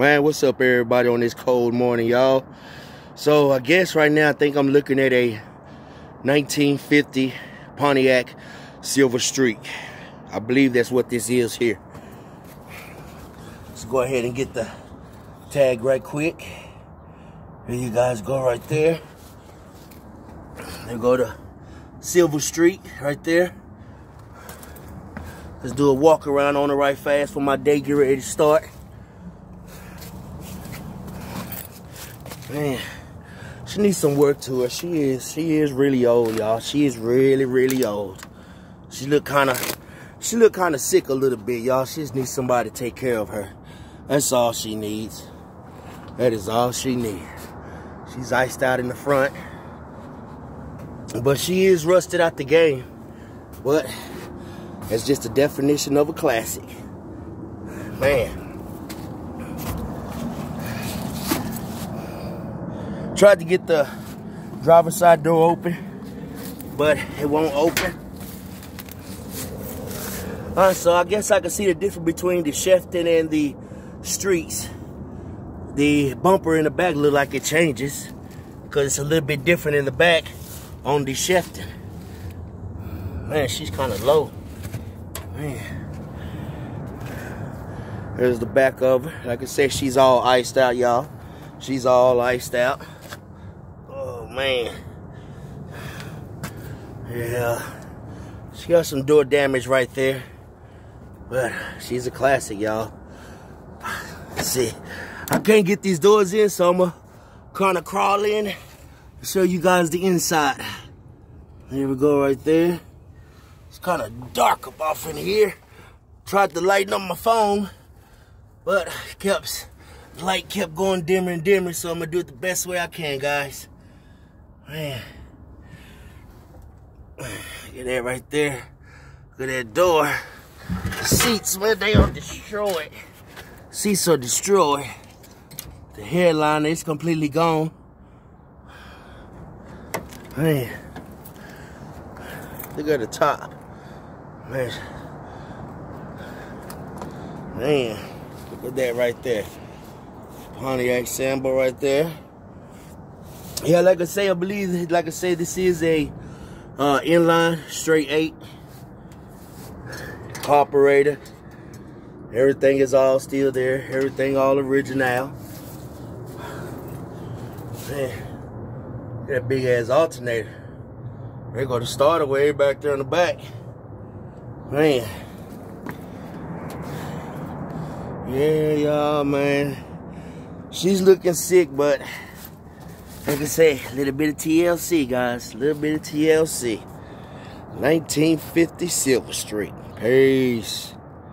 Man, what's up everybody on this cold morning, y'all? So I guess right now I think I'm looking at a 1950 Pontiac Silver Streak. I believe that's what this is here. Let's go ahead and get the tag right quick. Here you guys go right there. There go the Silver Streak right there. Let's do a walk around on the right fast for my day get ready to start. Man, she needs some work to her. She is, she is really old, y'all. She is really, really old. She look kind of, she look kind of sick a little bit, y'all. She just needs somebody to take care of her. That's all she needs. That is all she needs. She's iced out in the front. But she is rusted out the game. But that's just a definition of a classic. Man. Tried to get the driver's side door open, but it won't open. Uh, so I guess I can see the difference between the Chieftain and the streets. The bumper in the back look like it changes because it's a little bit different in the back on the Chieftain. Man, she's kind of low. Man. There's the back of her. Like I said, she's all iced out, y'all. She's all iced out man. Yeah. She got some door damage right there. But she's a classic, y'all. See, I can't get these doors in, so I'm gonna kind of crawl in and show you guys the inside. Here we go right there. It's kind of dark up off in here. Tried to lighten up my phone, but kept light kept going dimmer and dimmer, so I'm gonna do it the best way I can, guys. Man. Get that right there. Look at that door. The seats, man, they are destroyed. Seats are destroyed. The hairline is completely gone. Man. Look at the top. Man. Man. Look at that right there. Pontiac Sambo right there. Yeah, like I say, I believe, like I say, this is a uh, inline straight eight operator. Everything is all still there. Everything all original. Man, that big ass alternator. There go the starter way back there in the back. Man. Yeah, y'all, man. She's looking sick, but like I say, a little bit of TLC, guys. A little bit of TLC. 1950 Silver Streak. Peace.